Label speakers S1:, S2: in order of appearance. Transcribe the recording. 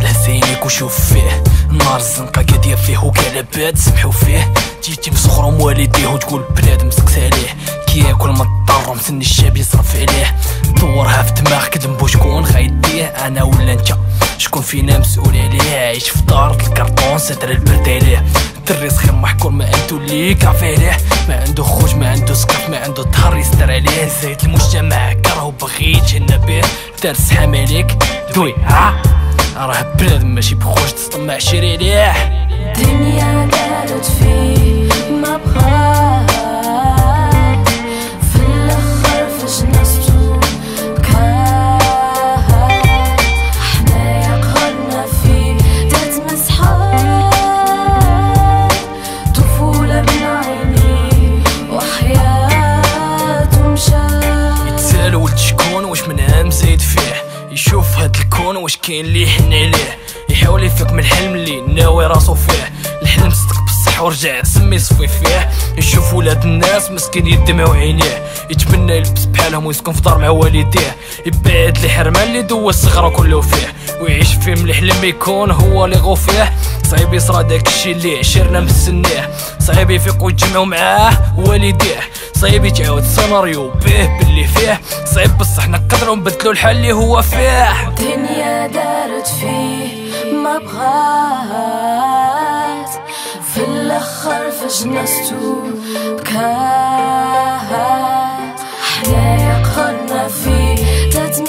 S1: لسينيك وشوف فيه نار الزنقة قادية فيه وكالبات سمحو فيه. جيتي مسخرم والديه وتقول بلاد مسكت عليه. كي ياكل مضطر مسني الشاب يصرف عليه. دورها في دماغك ذنبو شكون غايديه أنا ولا أنت؟ شكون فينا مسؤول عليه؟ عايش في دار الكرتون ساتر البرد عليه الدري صغير محكور ما عنده كافي عليه ما عنده خوج ما عنده سقف ما عنده ظهر يستر عليه. زيت المجتمع كرهو بغي يتهنى به دارس حمالك دوي ها؟ راه بلاد ماشي بخوش تطمع شري عليه.
S2: الدنيا
S1: زايد فيه يشوف هاد الكون واش كاين اللي يحن عليه يحاول يفيق من الحلم اللي ناوي راسو فيه. الحلم صدق بصح ورجع سمي صفي فيه. يشوف ولاد الناس مسكين يدمعوا عينيه يتمنى يلبس بحالهم ويسكن في دار مع والديه. يبعد لي حرمان اللي دوا الصغرى كله فيه. ويعيش فيه من الحلم يكون هو اللي غو فيه. صعيب يصرى داك الشي اللي عشرنا مستنيه صعيب يفيق ويتجمعوا معاه والديه. صعيب يتعاود سيناريو بيه باللي فيه. صعيب بصح نقدروا نبدلوا الحال اللي هو فيه.
S2: الدنيا دارت فيه ما بغات. في الأخر فاش نستو بكات. حنايا قهرنا فيه تلات